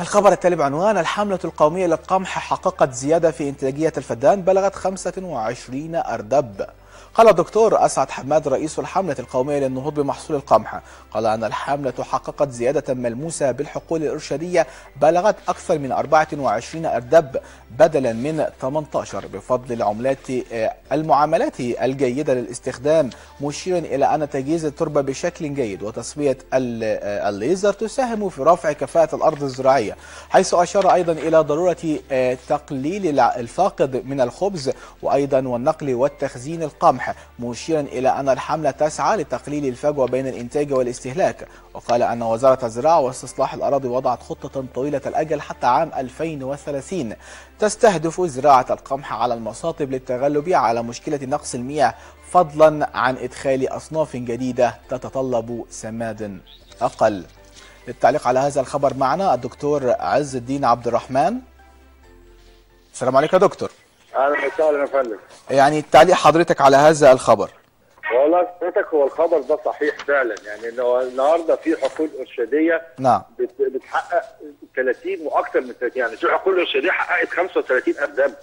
الخبر التالي بعنوان الحملة القومية للقمح حققت زيادة في إنتاجية الفدان بلغت 25 أردب. قال الدكتور أسعد حماد رئيس الحملة القومية للنهوض بمحصول القمح قال أن الحملة حققت زيادة ملموسة بالحقول الإرشادية بلغت أكثر من 24 أردب بدلا من 18 بفضل العملات المعاملات الجيدة للاستخدام مشيرا إلى أن تجهيز التربة بشكل جيد وتصفية الليزر تساهم في رفع كفاءة الأرض الزراعية حيث أشار أيضا إلى ضرورة تقليل الفاقد من الخبز وأيضا والنقل والتخزين القمح مشيرا إلى أن الحملة تسعى لتقليل الفجوة بين الإنتاج والاستهلاك. وقال أن وزارة الزراعة واستصلاح الأراضي وضعت خطة طويلة الأجل حتى عام 2030 تستهدف زراعة القمح على المصاطب للتغلب على مشكلة نقص المياه فضلا عن إدخال أصناف جديدة تتطلب سماد أقل. للتعليق على هذا الخبر معنا الدكتور عز الدين عبد الرحمن. السلام عليكم يا دكتور. أهلا وسهلا يا فندم. يعني تعليق حضرتك على هذا الخبر. والله حضرتك هو الخبر ده صحيح فعلا. يعني انه النهارده في حقول إرشادية نعم. بت- بتحقق 30 وأكثر من 30 يعني في حقول إرشادية حققت 35 ارداب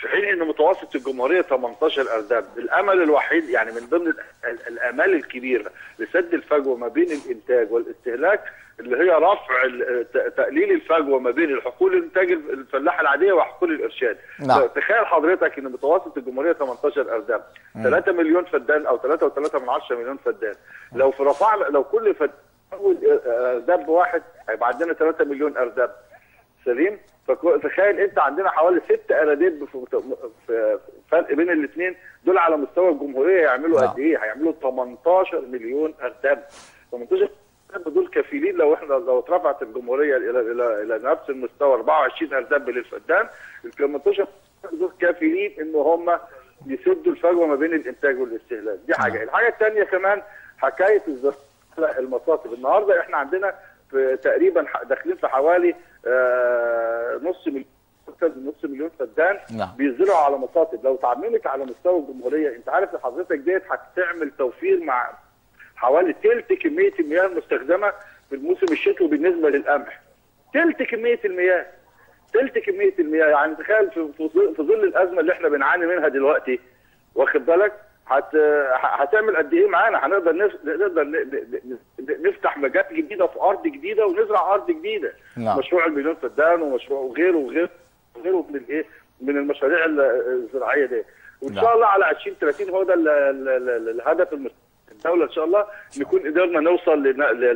في حين إن متوسط الجمهورية 18 ارداب الأمل الوحيد يعني من ضمن ال- ال- الأمال الكبيرة لسد الفجوة ما بين الإنتاج والاستهلاك اللي هي رفع تقليل الفجوة ما بين الحقول الإنتاج الفلاحة العادية وحقول الإرشاد. نعم. تخيل حضرتك إن متوسط الجمهورية 18 ارداب 3 مليون فدان أو 3.3 من 10 مليون فدان. لو في رفعنا لو كل فدان ارداب واحد هيبقى عندنا 3 مليون ارداب سليم فتخيل انت عندنا حوالي ست اراضيب في فرق بين الاثنين دول على مستوى الجمهورية يعملوا نعم. قد إيه؟ هيعملوا 18 مليون ارداب 18 ارداب دول كفيلين لو إحنا لو اترفعت الجمهورية إلى إلى إلى نفس المستوى 24 ارداب للفدان ال 18 دول كافيين إن هم يسدوا الفجوة ما بين الإنتاج والاستهلاك دي حاجة نعم. الحاجة الثانية كمان حكاية الزراعه المصاطب النهارده إحنا عندنا في تقريبا داخلين في حوالي آه، نص مليون نص مليون فدان نعم. بيزرعوا على مصاطب لو تعممت على مستوى الجمهورية انت عارف حضرتك ديت هتعمل توفير مع حوالي تلت كمية المياه المستخدمة في الموسم الشتوي بالنسبة للقمح. تلت كمية المياه. تلت كمية المياه. يعني تخيل في ظل الأزمة اللي إحنا بنعاني منها دلوقتي واخد بالك؟ هت هتعمل قد إيه معانا؟ هنقدر نف... نقدر ن... ن- ن- نفتح مجال جديدة في أرض جديدة ونزرع أرض جديدة. نعم. مشروع المليون فدان ومشروع وغيره وغيره وغيره من الإيه؟ من المشاريع ال- الزراعية دي. وإن نعم. شاء الله على 2030 هو ده ال- ال- ال- الهدف المس- الدولة إن شاء الله نكون قدرنا نوصل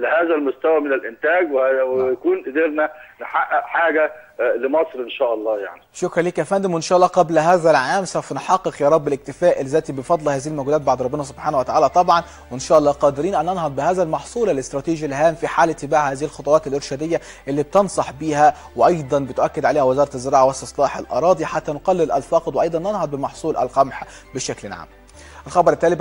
لهذا المستوى من الإنتاج ويكون قدرنا نحقق حاجة آه، لمصر إن شاء الله يعني شكرا لك يا فندم وإن شاء الله قبل هذا العام سوف نحقق يا رب الاكتفاء الذاتي بفضل هذه المجهودات بعد ربنا سبحانه وتعالى طبعا وإن شاء الله قادرين أن ننهض بهذا المحصول الاستراتيجي الهام في حال اتباع هذه الخطوات الإرشادية اللي بتنصح بيها وأيضا بتؤكد عليها وزارة الزراعة واستصلاح الأراضي حتى نقلل الفاقد وأيضا ننهض بمحصول القمح بشكل عام. الخبر التالي